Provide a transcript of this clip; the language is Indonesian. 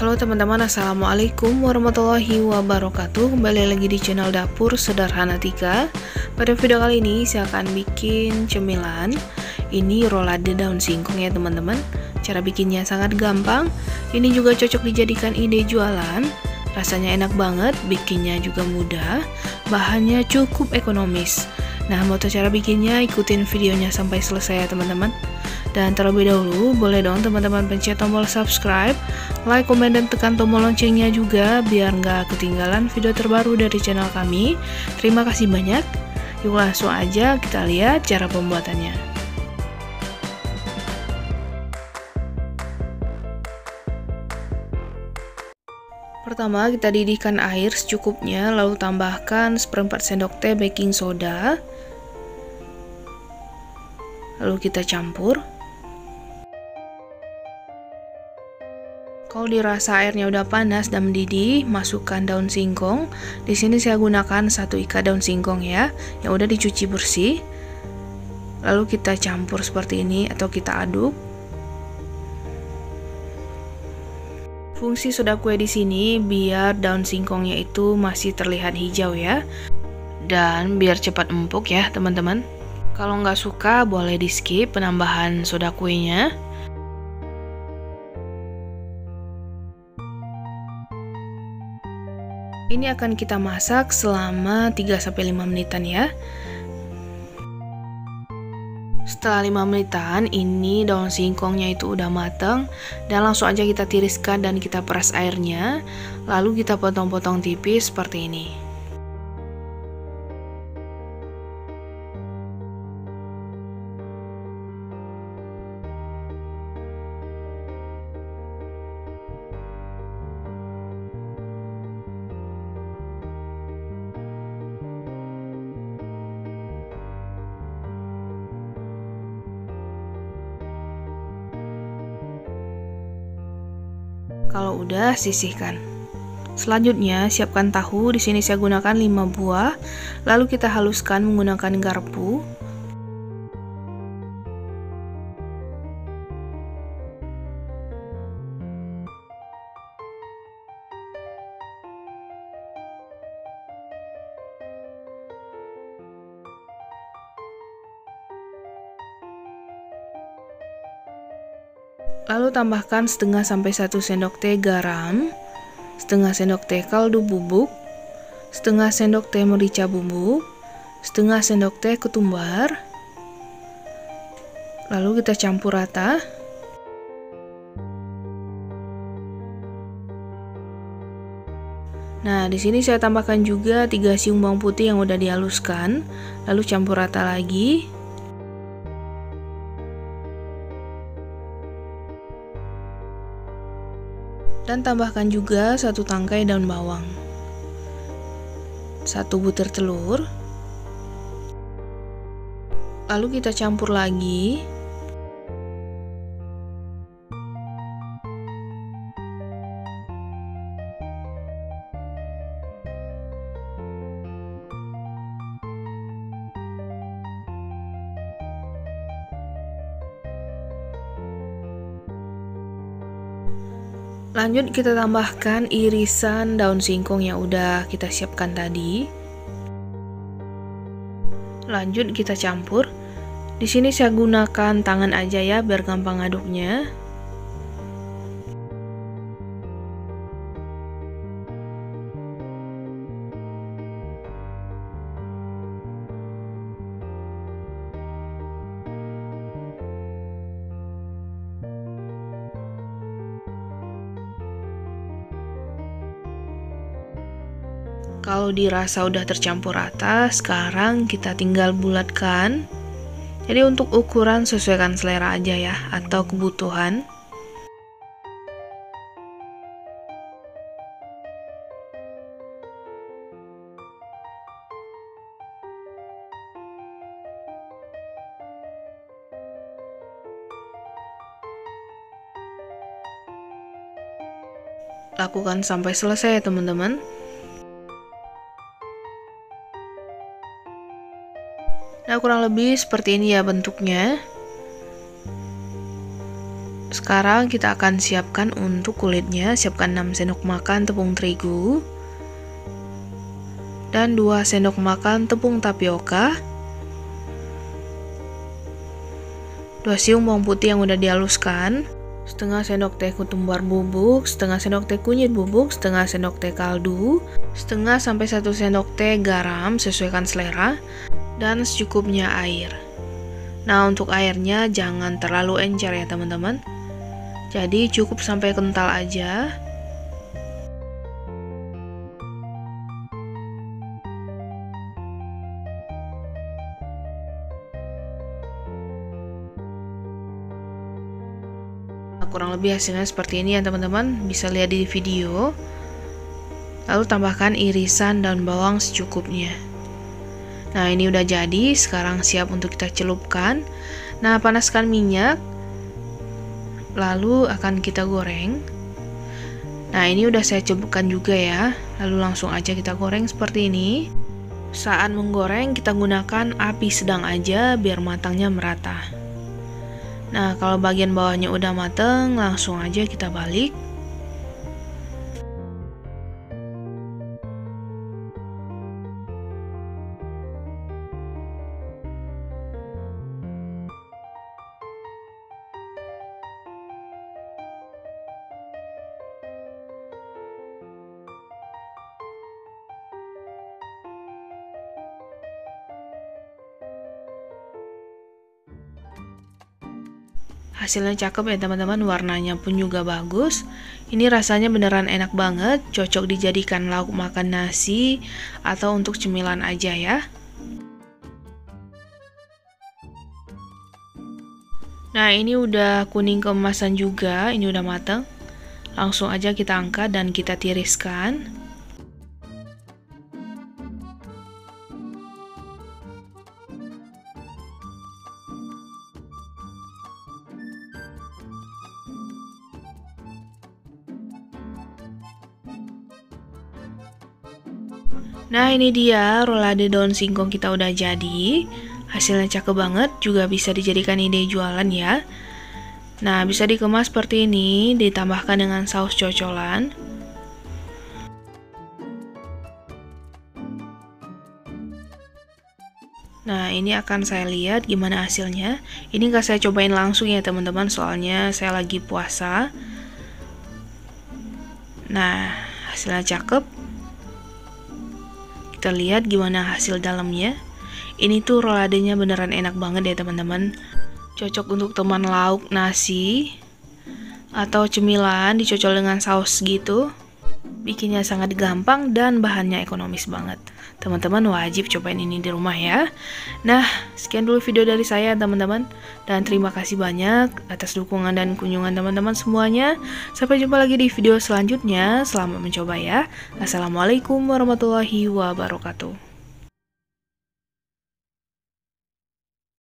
Halo teman-teman, Assalamualaikum warahmatullahi wabarakatuh. Kembali lagi di channel Dapur Sederhana 3 Pada video kali ini saya akan bikin cemilan. Ini rolade daun singkong ya teman-teman. Cara bikinnya sangat gampang. Ini juga cocok dijadikan ide jualan. Rasanya enak banget, bikinnya juga mudah. Bahannya cukup ekonomis. Nah, mau tahu cara bikinnya, ikutin videonya sampai selesai ya teman-teman. Dan terlebih dahulu, boleh dong teman-teman pencet tombol subscribe, like, komen, dan tekan tombol loncengnya juga biar nggak ketinggalan video terbaru dari channel kami. Terima kasih banyak. Yuk langsung aja kita lihat cara pembuatannya. Pertama, kita didihkan air secukupnya, lalu tambahkan seperempat sendok teh baking soda. Lalu kita campur. Kalau dirasa airnya udah panas dan mendidih, masukkan daun singkong. Di sini saya gunakan satu ikat daun singkong ya, yang udah dicuci bersih. Lalu kita campur seperti ini atau kita aduk. Fungsi soda kue di sini biar daun singkongnya itu masih terlihat hijau ya. Dan biar cepat empuk ya, teman-teman. Kalau nggak suka, boleh di skip penambahan soda kuenya. Ini akan kita masak selama 3-5 menitan ya. Setelah 5 menitan, ini daun singkongnya itu udah matang Dan langsung aja kita tiriskan dan kita peras airnya. Lalu kita potong-potong tipis seperti ini Kalau udah, sisihkan. Selanjutnya, siapkan tahu. Di sini saya gunakan 5 buah. Lalu kita haluskan menggunakan garpu. Lalu tambahkan setengah sampai satu sendok teh garam, setengah sendok teh kaldu bubuk, setengah sendok teh merica bubuk, setengah sendok teh ketumbar. Lalu kita campur rata. Nah, di sini saya tambahkan juga 3 siung bawang putih yang udah dihaluskan, lalu campur rata lagi. Dan tambahkan juga satu tangkai daun bawang. Satu butir telur. Lalu kita campur lagi Lanjut kita tambahkan irisan daun singkong yang udah kita siapkan tadi. Lanjut kita campur. Di sini saya gunakan tangan aja ya biar gampang aduknya. Kalau dirasa udah tercampur rata, sekarang kita tinggal bulatkan. Jadi untuk ukuran sesuaikan selera aja ya, atau kebutuhan. Lakukan sampai selesai ya teman-teman. Nah kurang lebih seperti ini ya bentuknya. Sekarang kita akan siapkan untuk kulitnya, siapkan 6 sendok makan tepung terigu dan 2 sendok makan tepung tapioka. 2 siung bawang putih yang udah dihaluskan. Setengah sendok teh ketumbar bubuk, setengah sendok teh kunyit bubuk, setengah sendok teh kaldu, setengah sampai 1 sendok teh garam sesuaikan selera, dan secukupnya air. Nah, untuk airnya jangan terlalu encer ya teman-teman. Jadi cukup sampai kental aja. kurang lebih hasilnya seperti ini ya teman-teman bisa lihat di video lalu tambahkan irisan daun bawang secukupnya nah ini udah jadi. Sekarang siap untuk kita celupkan. Nah panaskan minyak. Lalu akan kita goreng. Nah ini udah saya celupkan juga ya. Lalu langsung aja kita goreng seperti ini. Saat menggoreng kita gunakan api sedang aja biar matangnya merata. Nah kalau bagian bawahnya udah mateng langsung aja kita balik hasilnya cakep ya teman-teman. Warnanya pun juga bagus. Ini rasanya beneran enak banget. Cocok dijadikan lauk makan nasi atau untuk cemilan aja ya. Nah ini udah kuning keemasan juga. Ini udah mateng. Langsung aja kita angkat dan kita tiriskan Nah ini dia rolade daun singkong kita udah jadi. Hasilnya cakep banget juga bisa dijadikan ide jualan ya. Nah bisa dikemas seperti ini ditambahkan dengan saus cocolan. Nah ini akan saya lihat gimana hasilnya. Ini gak saya cobain langsung ya teman-teman soalnya saya lagi puasa. Nah hasilnya cakep kita lihat gimana hasil dalamnya. Ini tuh roladenya beneran enak banget ya teman-teman. Cocok untuk teman lauk nasi atau cemilan dicocol dengan saus gitu. Bikinnya sangat gampang dan bahannya ekonomis banget. Teman-teman wajib cobain ini di rumah ya. Nah, sekian dulu video dari saya teman-teman. Dan terima kasih banyak atas dukungan dan kunjungan teman-teman semuanya. Sampai jumpa lagi di video selanjutnya. Selamat mencoba ya. Assalamualaikum warahmatullahi wabarakatuh.